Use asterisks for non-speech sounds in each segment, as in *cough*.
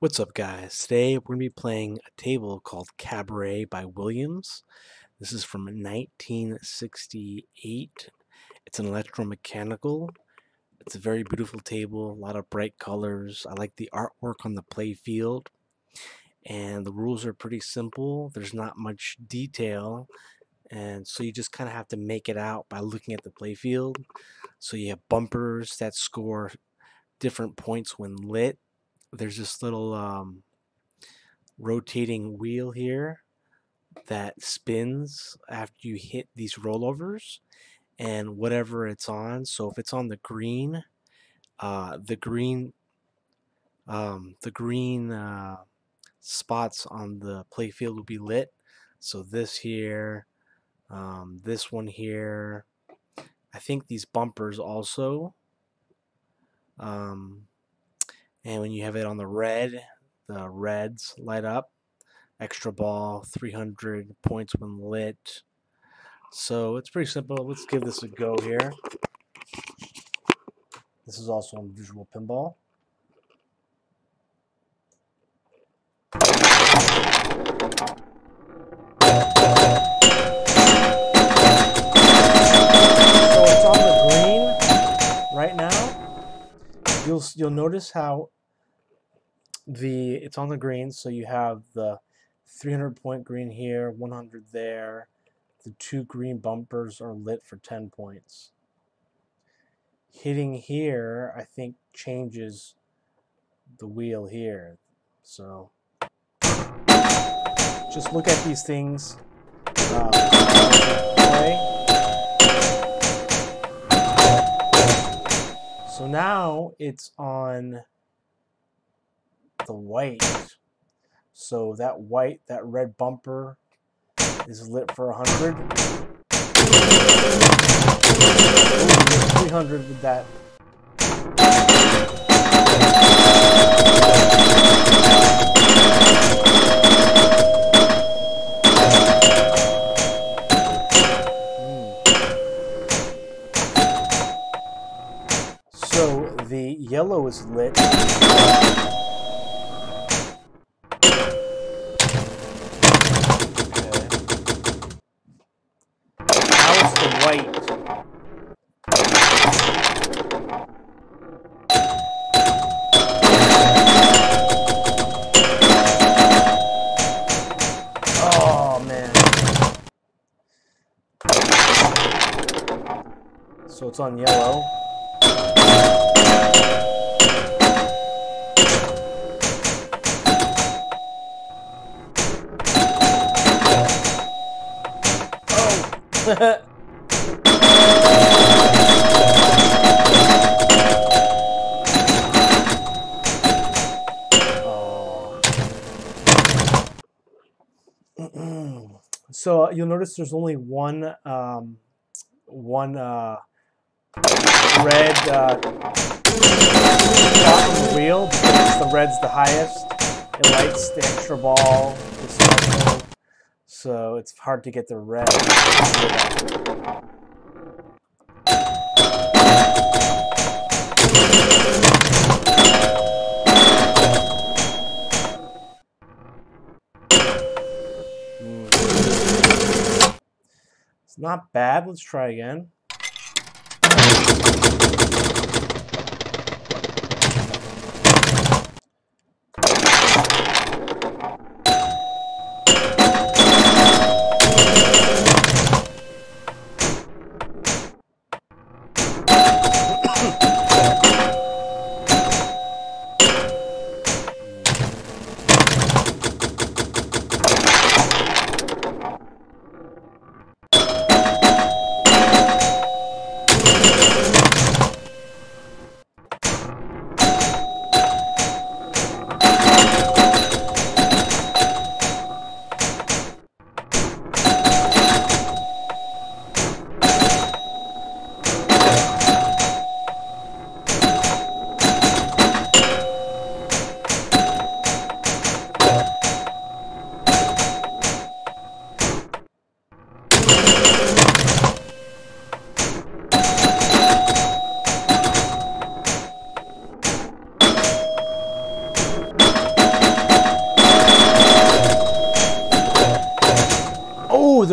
What's up guys? Today we're going to be playing a table called Cabaret by Williams. This is from 1968. It's an electromechanical. It's a very beautiful table, a lot of bright colors. I like the artwork on the play field. And the rules are pretty simple. There's not much detail. And so you just kind of have to make it out by looking at the play field. So you have bumpers that score different points when lit there's this little um, rotating wheel here that spins after you hit these rollovers and whatever it's on so if it's on the green uh, the green um, the green uh, spots on the playfield will be lit. So this here um, this one here I think these bumpers also um, and when you have it on the red the reds light up. Extra ball 300 points when lit. So it's pretty simple. Let's give this a go here. This is also on visual pinball. so it's on the green right now you'll you'll notice how the it's on the green so you have the 300 point green here 100 there. The two green bumpers are lit for 10 points. Hitting here I think changes the wheel here so. Just look at these things. Uh, So now it's on the white. So that white, that red bumper is lit for 100. Ooh, 300 with that. So the yellow is lit. white. Oh man. So it's on yellow. Oh! *clears throat* so you'll notice there's only one um, one uh, red uh, the wheel because the red's the highest. It lights the extra ball, so it's hard to get the red. It's not bad. Let's try again.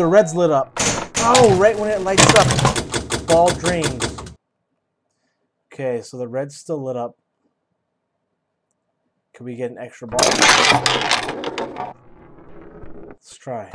Red's lit up. Oh, right when it lights up, ball drains. Okay, so the red's still lit up. Can we get an extra ball? Let's try.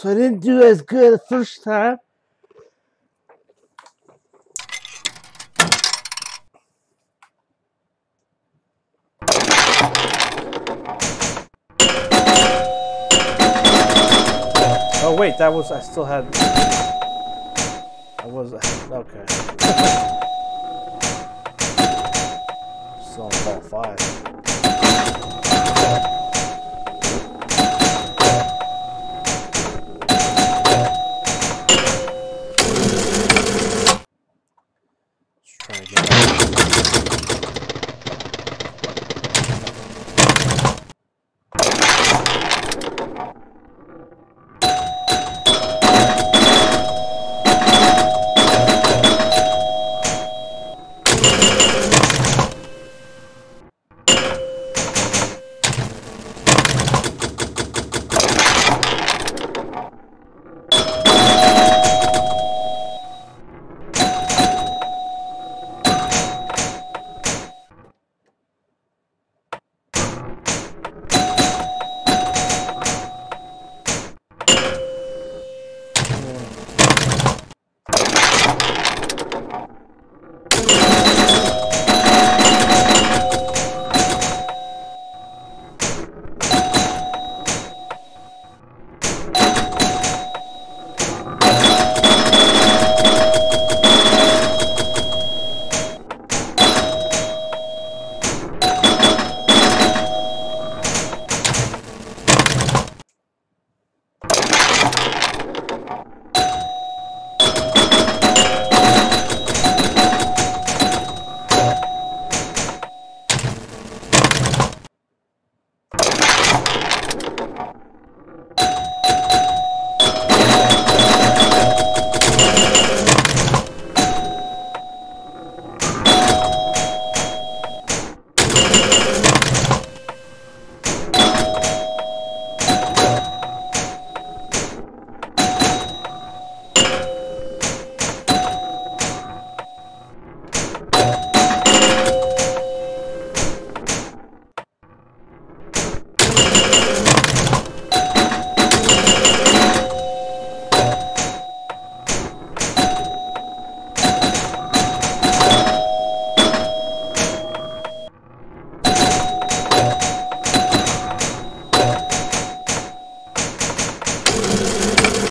So I didn't do as good the first time. Oh wait, that was I still had. I was okay. *laughs* still on five.